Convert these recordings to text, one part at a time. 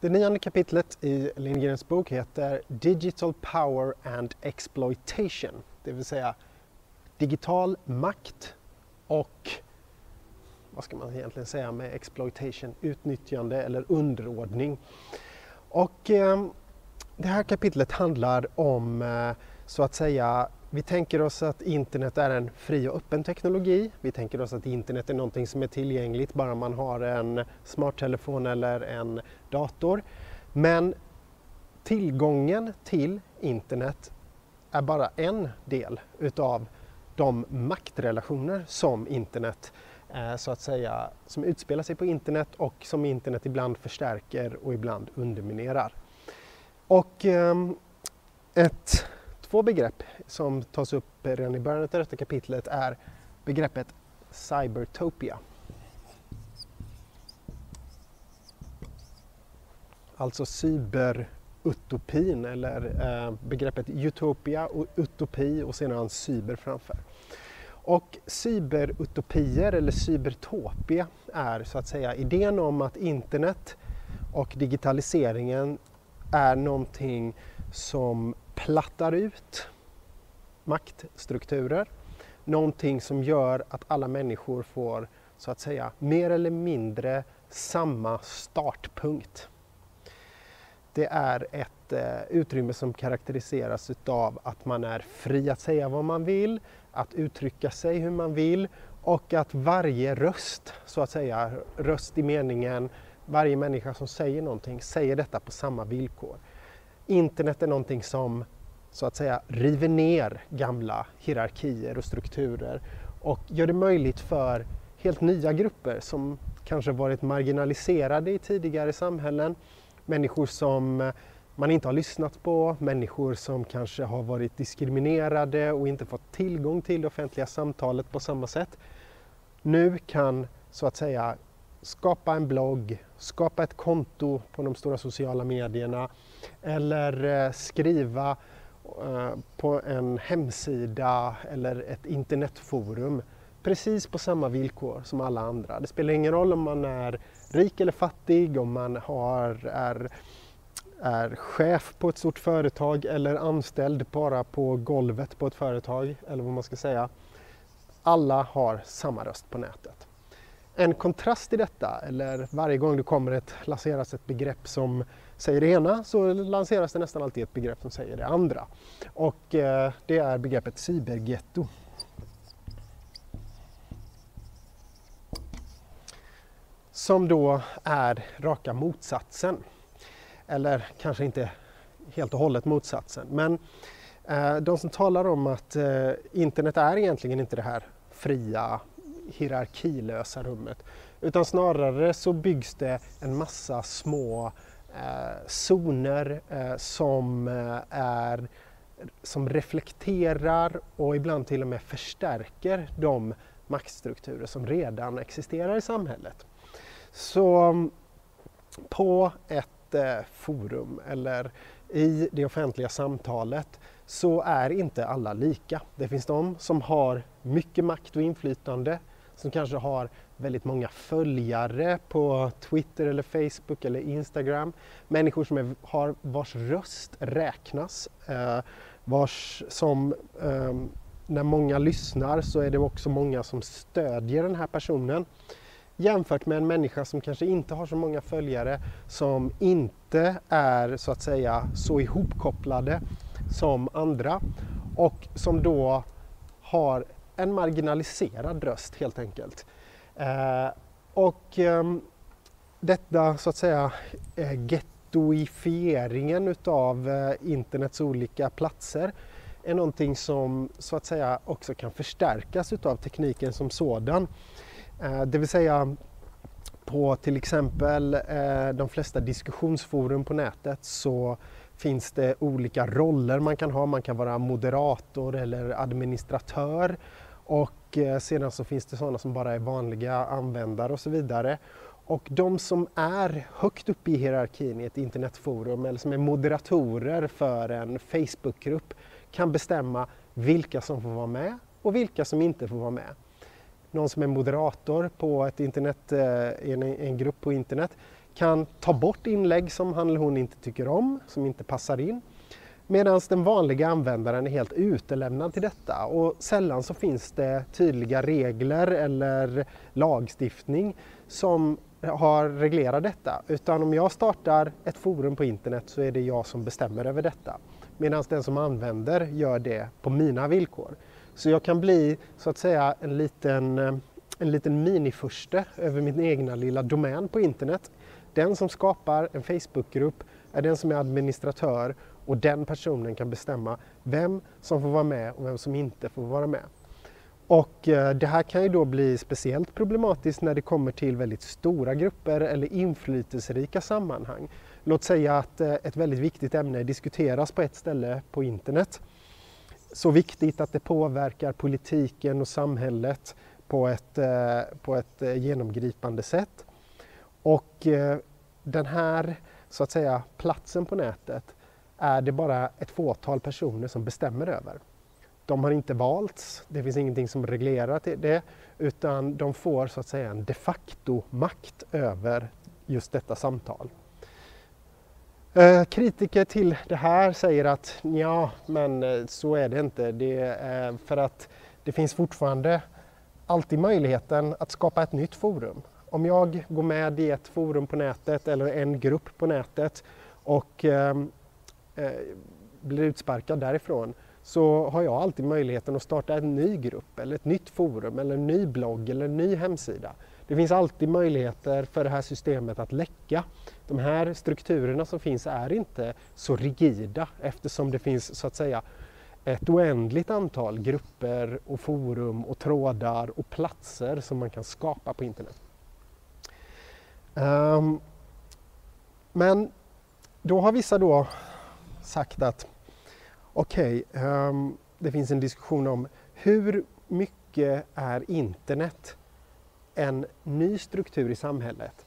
Det nionde kapitlet i Lindgrens bok heter Digital Power and Exploitation, det vill säga digital makt och vad ska man egentligen säga med exploitation, utnyttjande eller underordning. Och eh, det här kapitlet handlar om eh, så att säga vi tänker oss att internet är en fri och öppen teknologi. Vi tänker oss att internet är någonting som är tillgängligt bara man har en smarttelefon eller en dator. Men tillgången till internet är bara en del utav de maktrelationer som internet eh, så att säga, som utspelar sig på internet och som internet ibland förstärker och ibland underminerar. Och ehm, ett två begrepp som tas upp redan i början av detta kapitlet är begreppet cybertopia. Alltså cyberutopin eller eh, begreppet utopia och utopi och sedan cyber framför. Och cyberutopier eller cybertopia är så att säga idén om att internet och digitaliseringen är någonting som plattar ut maktstrukturer. Någonting som gör att alla människor får så att säga mer eller mindre samma startpunkt. Det är ett eh, utrymme som karaktäriseras utav att man är fri att säga vad man vill, att uttrycka sig hur man vill och att varje röst, så att säga, röst i meningen varje människa som säger någonting säger detta på samma villkor. Internet är någonting som så att säga river ner gamla hierarkier och strukturer och gör det möjligt för helt nya grupper som kanske varit marginaliserade i tidigare samhällen, människor som man inte har lyssnat på, människor som kanske har varit diskriminerade och inte fått tillgång till det offentliga samtalet på samma sätt. Nu kan så att säga skapa en blogg, skapa ett konto på de stora sociala medierna eller eh, skriva eh, på en hemsida eller ett internetforum precis på samma villkor som alla andra. Det spelar ingen roll om man är rik eller fattig, om man har, är, är chef på ett stort företag eller anställd bara på golvet på ett företag eller vad man ska säga. Alla har samma röst på nätet. En kontrast i detta, eller varje gång det kommer ett, lanseras ett begrepp som säger det ena så lanseras det nästan alltid ett begrepp som säger det andra. Och eh, det är begreppet cybergetto. Som då är raka motsatsen. Eller kanske inte helt och hållet motsatsen. Men eh, de som talar om att eh, internet är egentligen inte det här fria hierarkilösa rummet. Utan snarare så byggs det en massa små eh, zoner eh, som, eh, är, som reflekterar och ibland till och med förstärker de maktstrukturer som redan existerar i samhället. Så mm, på ett eh, forum eller i det offentliga samtalet så är inte alla lika. Det finns de som har mycket makt och inflytande som kanske har väldigt många följare på Twitter eller Facebook eller Instagram. Människor som är, har vars röst räknas, eh, vars som eh, när många lyssnar så är det också många som stödjer den här personen jämfört med en människa som kanske inte har så många följare, som inte är så att säga så ihopkopplade som andra och som då har en marginaliserad röst helt enkelt. Eh, och eh, detta så att säga eh, gettoifieringen utav eh, internets olika platser är någonting som så att säga också kan förstärkas utav tekniken som sådan. Eh, det vill säga på till exempel eh, de flesta diskussionsforum på nätet så finns det olika roller man kan ha. Man kan vara moderator eller administratör och eh, sedan så finns det sådana som bara är vanliga användare och så vidare. Och de som är högt upp i hierarkin i ett internetforum eller som är moderatorer för en Facebookgrupp kan bestämma vilka som får vara med och vilka som inte får vara med. någon som är moderator på ett internet, eh, en, en grupp på internet kan ta bort inlägg som han eller hon inte tycker om, som inte passar in. Medan den vanliga användaren är helt utelämnad till detta och sällan så finns det tydliga regler eller lagstiftning som har reglerat detta. Utan om jag startar ett forum på internet så är det jag som bestämmer över detta. Medan den som använder gör det på mina villkor. Så jag kan bli så att säga en liten, eh, en liten minifurste över min egna lilla domän på internet. Den som skapar en Facebookgrupp är den som är administratör och den personen kan bestämma vem som får vara med och vem som inte får vara med. Och eh, det här kan ju då bli speciellt problematiskt när det kommer till väldigt stora grupper eller inflytelserika sammanhang. Låt säga att eh, ett väldigt viktigt ämne diskuteras på ett ställe på internet. Så viktigt att det påverkar politiken och samhället på ett, eh, på ett genomgripande sätt. Och eh, den här så att säga platsen på nätet är det bara ett fåtal personer som bestämmer över. De har inte valts, det finns ingenting som reglerar det, utan de får så att säga en de facto makt över just detta samtal. Eh, kritiker till det här säger att ja, men eh, så är det inte. Det är för att det finns fortfarande alltid möjligheten att skapa ett nytt forum. Om jag går med i ett forum på nätet eller en grupp på nätet och ehm, eh, blir utsparkad därifrån så har jag alltid möjligheten att starta en ny grupp eller ett nytt forum eller en ny blogg eller en ny hemsida. Det finns alltid möjligheter för det här systemet att läcka. De här strukturerna som finns är inte så rigida eftersom det finns så att säga ett oändligt antal grupper och forum och trådar och platser som man kan skapa på internet. Um, men då har vissa då sagt att okej, okay, um, det finns en diskussion om hur mycket är internet en ny struktur i samhället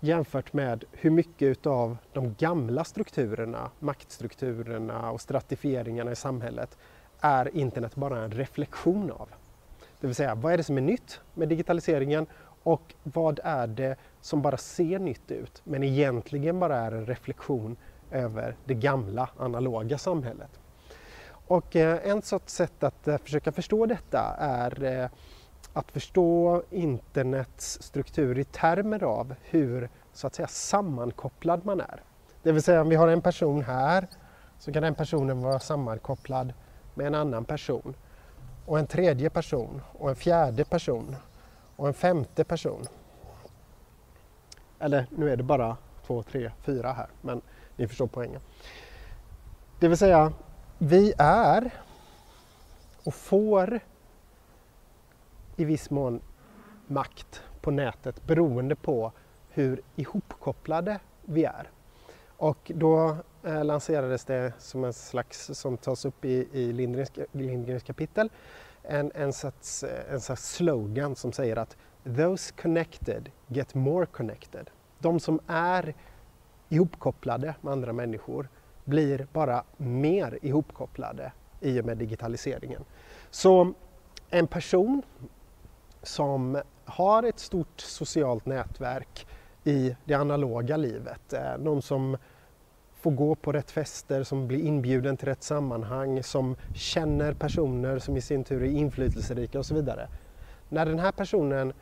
jämfört med hur mycket av de gamla strukturerna, maktstrukturerna och stratifieringarna i samhället är internet bara en reflektion av. Det vill säga, vad är det som är nytt med digitaliseringen och vad är det som bara ser nytt ut men egentligen bara är en reflektion över det gamla analoga samhället. Och eh, en sorts sätt att eh, försöka förstå detta är eh, att förstå internets struktur i termer av hur så att säga sammankopplad man är. Det vill säga om vi har en person här så kan den personen vara sammankopplad med en annan person och en tredje person och en fjärde person och en femte person. Eller nu är det bara två, tre, fyra här, men ni förstår poängen. Det vill säga, vi är och får i viss mån makt på nätet beroende på hur ihopkopplade vi är. Och då eh, lanserades det som en slags, som tas upp i, i Lindgrens, Lindgrens kapitel, en, en, sorts, eh, en sorts slogan som säger att Those connected get more connected. De som är ihopkopplade med andra människor blir bara mer ihopkopplade i och med digitaliseringen. Så en person som har ett stort socialt nätverk i det analoga livet, eh, någon som får gå på rätt fester, som blir inbjuden till rätt sammanhang, som känner personer som i sin tur är inflytelserika och så vidare. När den här personen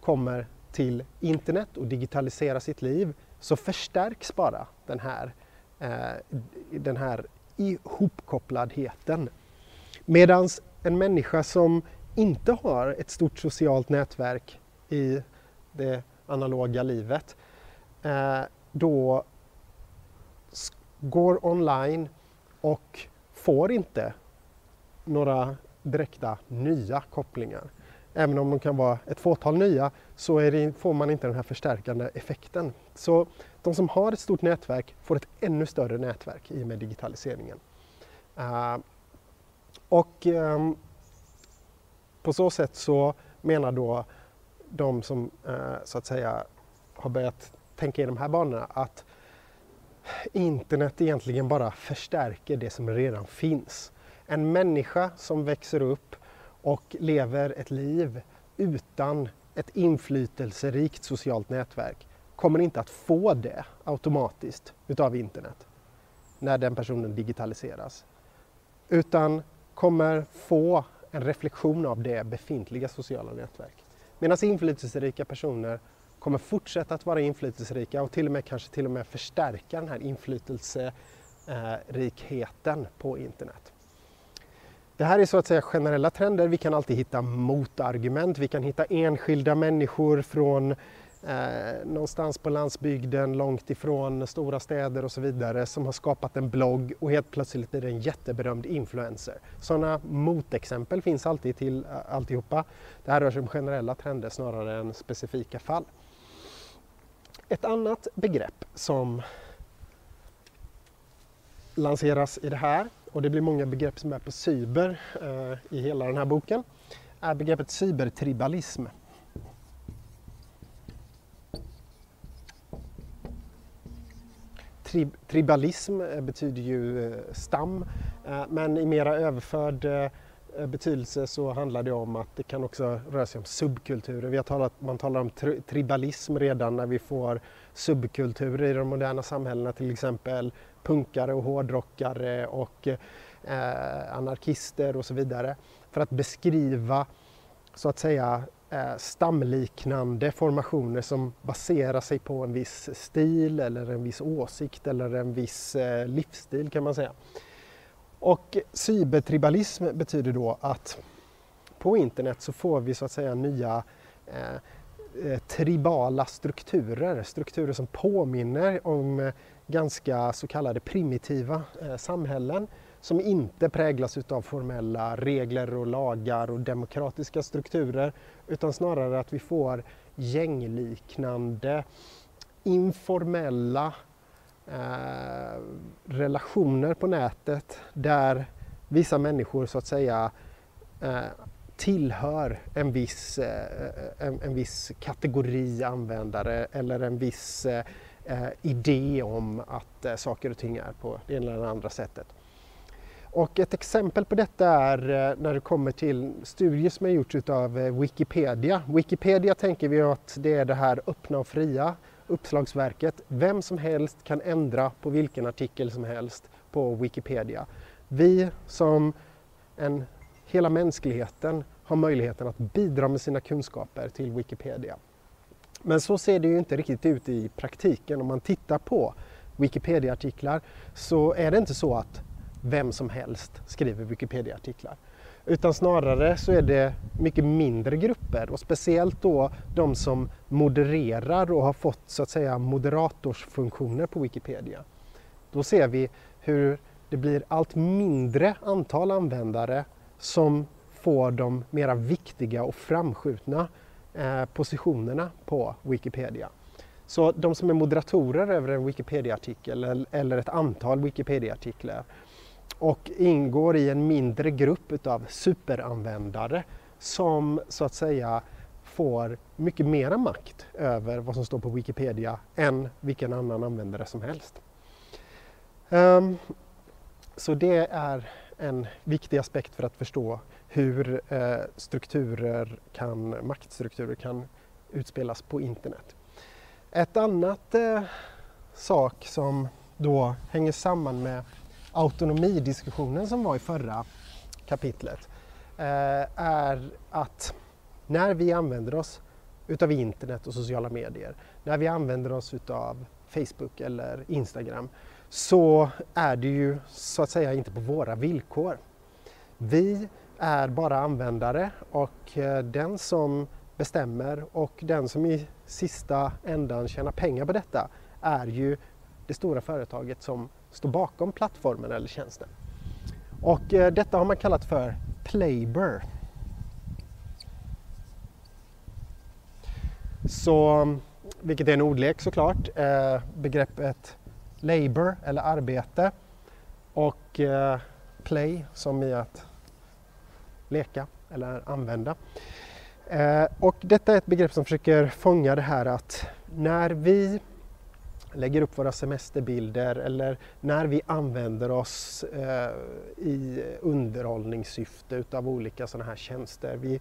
kommer till internet och digitaliserar sitt liv så förstärks bara den här, eh, den här ihopkoppladheten. Medan en människa som inte har ett stort socialt nätverk i det analoga livet eh, då går online och får inte några direkta nya kopplingar. Även om de kan vara ett fåtal nya så det, får man inte den här förstärkande effekten. Så de som har ett stort nätverk får ett ännu större nätverk i och med digitaliseringen. Uh, och um, på så sätt så menar då de som uh, så att säga har börjat tänka i de här banorna att internet egentligen bara förstärker det som redan finns. En människa som växer upp och lever ett liv utan ett inflytelserikt socialt nätverk kommer inte att få det automatiskt utav internet när den personen digitaliseras. Utan kommer få en reflektion av det befintliga sociala nätverk. Medan inflytelserika personer kommer fortsätta att vara inflytelserika och till och med kanske till och med förstärka den här inflytelserikheten på internet. Det här är så att säga generella trender. Vi kan alltid hitta motargument. Vi kan hitta enskilda människor från eh, någonstans på landsbygden, långt ifrån stora städer och så vidare som har skapat en blogg och helt plötsligt blir det en jätteberömd influencer. Sådana motexempel finns alltid till eh, alltihopa. Det här rör sig om generella trender snarare än specifika fall. Ett annat begrepp som lanseras i det här, och det blir många begrepp som är på cyber eh, i hela den här boken, är begreppet cybertribalism. Tri tribalism betyder ju eh, stam, eh, men i mera överförd Eh, Eh, betydelse så handlar det om att det kan också röra sig om subkulturer. Vi har talat, man talar om tri tribalism redan när vi får subkulturer i de moderna samhällena, till exempel punkare och hårdrockare och eh, anarkister och så vidare. För att beskriva så att säga eh, stamliknande formationer som baserar sig på en viss stil eller en viss åsikt eller en viss eh, livsstil kan man säga. Och cybertribalism betyder då att på internet så får vi så att säga nya eh, eh tribala strukturer, strukturer som påminner om eh, ganska så kallade primitiva eh, samhällen som inte präglas utav formella regler och lagar och demokratiska strukturer utan snarare att vi får gängliknande informella Eh, relationer på nätet där vissa människor så att säga eh, tillhör en viss, eh, eh, en, en, viss kategori användare eller en viss eh, idé om att saker och ting är på det ena eller andra sättet. Och ett exempel på detta är när det kommer till studier som är gjorts av Wikipedia. Wikipedia tänker vi att det är det här öppna och fria uppslagsverket. Vem som helst kan ändra på vilken artikel som helst på Wikipedia. Vi som en, hela mänskligheten har möjligheten att bidra med sina kunskaper till Wikipedia. Men så ser det ju inte riktigt ut i praktiken. Om man tittar på Wikipedia-artiklar så är det inte så att vem som helst skriver Wikipedia-artiklar. Utan snarare så är det mycket mindre grupper och speciellt då de som modererar och har fått så att säga moderatorsfunktioner på Wikipedia. Då ser vi hur det blir allt mindre antal användare som får de mera viktiga och framskjutna eh, positionerna på Wikipedia. Så de som är moderatorer över en Wikipedia-artikel eller ett antal Wikipedia-artiklar och ingår i en mindre grupp utav superanvändare som så att säga får mycket mera makt över vad som står på Wikipedia än vilken annan användare som helst. Um, så det är en viktig aspekt för att förstå hur eh, strukturer kan, maktstrukturer kan utspelas på internet. Ett annat eh, sak som då hänger samman med autonomidiskussionen som var i förra kapitlet eh, är att när vi använder oss utav internet och sociala medier, när vi använder oss utav Facebook eller Instagram så är det ju så att säga inte på våra villkor. Vi är bara användare och eh, den som bestämmer och den som i sista ändan tjänar pengar på detta är ju det stora företaget som står bakom plattformen eller tjänsten. Och eh, detta har man kallat för Playber. Så, vilket är en ordlek såklart, eh, begreppet labor eller arbete och eh, play som i att leka eller använda. Och detta är ett begrepp som försöker fånga det här att när vi lägger upp våra semesterbilder eller när vi använder oss eh, i underhållningssyfte utav olika sådana här tjänster. Vi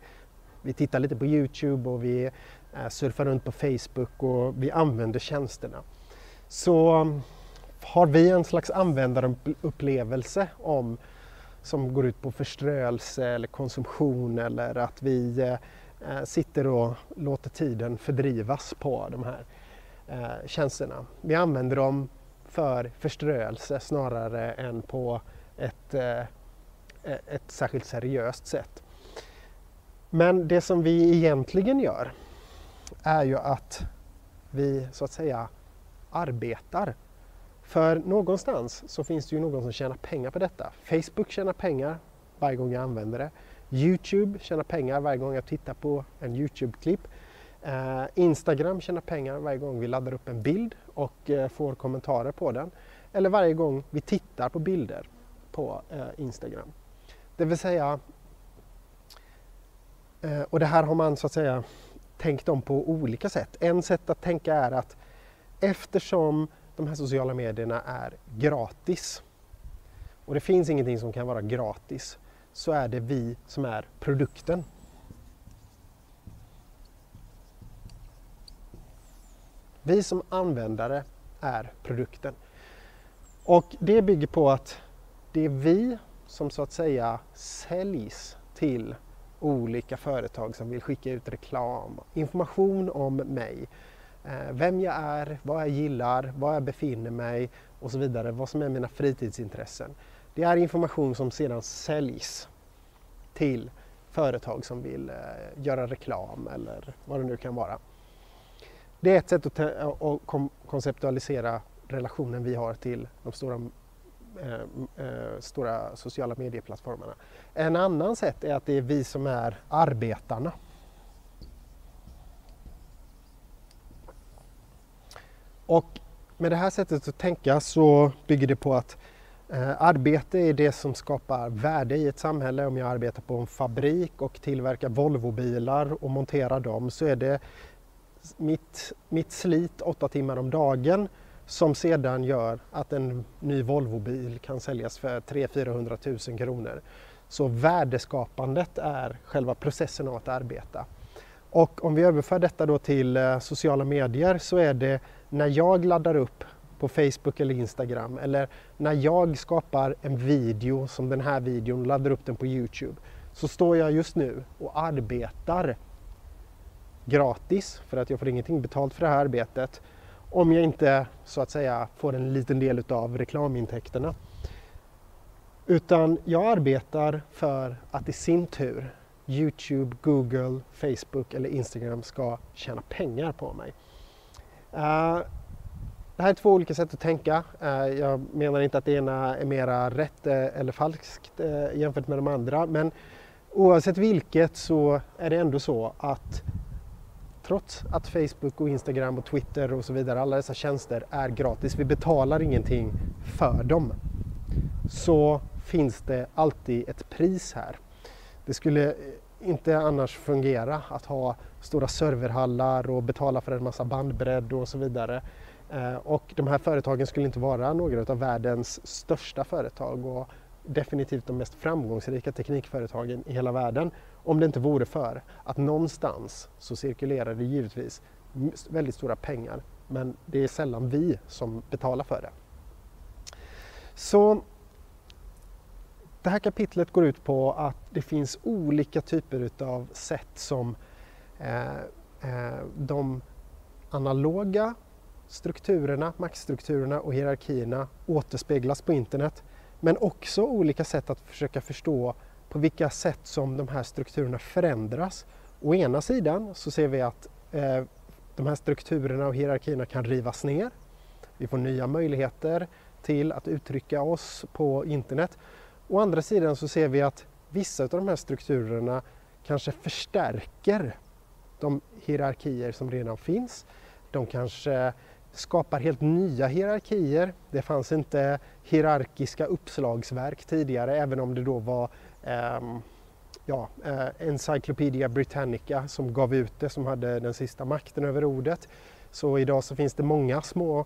Vi tittar lite på Youtube och vi eh, surfar runt på Facebook och vi använder tjänsterna. Så mm, har vi en slags användarupplevelse om, som går ut på förströelse eller konsumtion eller att vi eh, eh sitter och låter tiden fördrivas på de här eh, tjänsterna. Vi använder dem för förströelse snarare än på ett, eh, eh, ett särskilt seriöst sätt. Men det som vi egentligen gör är ju att vi så att säga arbetar. För någonstans så finns det ju någon som tjänar pengar på detta. Facebook tjänar pengar varje gång jag använder det. Youtube tjänar pengar varje gång jag tittar på en Youtube-klipp. Eh, Instagram tjänar pengar varje gång vi laddar upp en bild och eh, får kommentarer på den. Eller varje gång vi tittar på bilder på eh, Instagram. Det vill säga, och det här har man så att säga tänkt om på olika sätt. En sätt att tänka är att eftersom de här sociala medierna är gratis och det finns ingenting som kan vara gratis så är det vi som är produkten. Vi som användare är produkten. Och det bygger på att det är vi som så att säga säljs till olika företag som vill skicka ut reklam, information om mig, eh, vem jag är, vad jag gillar, var jag befinner mig och så vidare, vad som är mina fritidsintressen. Det är information som sedan säljs till företag som vill eh, göra reklam eller vad det nu kan vara. Det är ett sätt att, att konceptualisera relationen vi har till de stora, eh, eh, stora sociala medieplattformarna. En annan sätt är att det är vi som är arbetarna. Och med det här sättet att tänka så bygger det på att Eh, arbete är det som skapar värde i ett samhälle. Om jag arbetar på en fabrik och tillverkar Volvobilar och monterar dem så är det mitt, mitt slit åtta timmar om dagen som sedan gör att en ny Volvobil kan säljas för 300-400 000 kronor. Så värdeskapandet är själva processen av att arbeta. Och om vi överför detta då till eh, sociala medier så är det när jag laddar upp på Facebook eller Instagram eller när jag skapar en video som den här videon och laddar upp den på Youtube så står jag just nu och arbetar gratis för att jag får ingenting betalt för det här arbetet om jag inte så att säga får en liten del av reklamintäkterna. Utan jag arbetar för att i sin tur Youtube, Google, Facebook eller Instagram ska tjäna pengar på mig. Uh, det här är två olika sätt att tänka. Eh, jag menar inte att det ena är mera rätt eh, eller falskt jämfört med de andra men oavsett vilket så är det ändå så att trots att Facebook och Instagram och Twitter och så vidare, alla dessa tjänster är gratis, vi betalar ingenting för dem, så finns det alltid ett pris här. Det skulle eh, inte annars fungera att ha stora serverhallar och betala för en massa bandbredd och så vidare. Eh, och de här företagen skulle inte vara några av världens största företag och definitivt de mest framgångsrika teknikföretagen i hela världen om det inte vore för att någonstans så cirkulerar det givetvis väldigt stora pengar men det är sällan vi som betalar för det. Så det här kapitlet går ut på att det finns olika typer av sätt som eh, eh, de analoga strukturerna, maktstrukturerna och hierarkierna återspeglas på internet men också olika sätt att försöka förstå på vilka sätt som de här strukturerna förändras. Å ena sidan så ser vi att eh, de här strukturerna och hierarkierna kan rivas ner. Vi får nya möjligheter till att uttrycka oss på internet. Å andra sidan så ser vi att vissa av de här strukturerna kanske förstärker de hierarkier som redan finns. De kanske skapar helt nya hierarkier. Det fanns inte hierarkiska uppslagsverk tidigare även om det då var Ehm, ja, eh, Encyclopedia Britannica som gav ut det som hade den sista makten över ordet. Så idag så finns det många små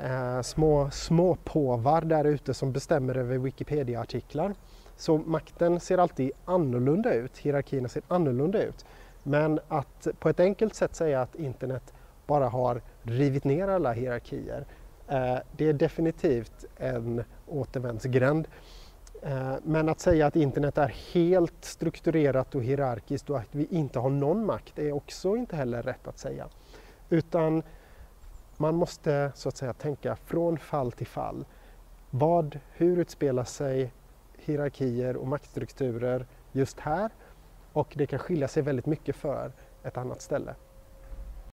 uh, små småpåvar där ute som bestämmer över Wikipedia-artiklar. Så makten ser alltid annorlunda ut, hierarkierna ser annorlunda ut. Men att på ett enkelt sätt säga att internet bara har rivit ner alla hierarkier, eh, det är definitivt en återvändsgränd. Eh, men att säga att internet är helt strukturerat och hierarkiskt och att vi inte har någon makt är också inte heller rätt att säga. Utan man måste så att säga tänka från fall till fall. Vad, hur utspelar sig hierarkier och maktstrukturer just här? Och det kan skilja sig väldigt mycket för ett annat ställe.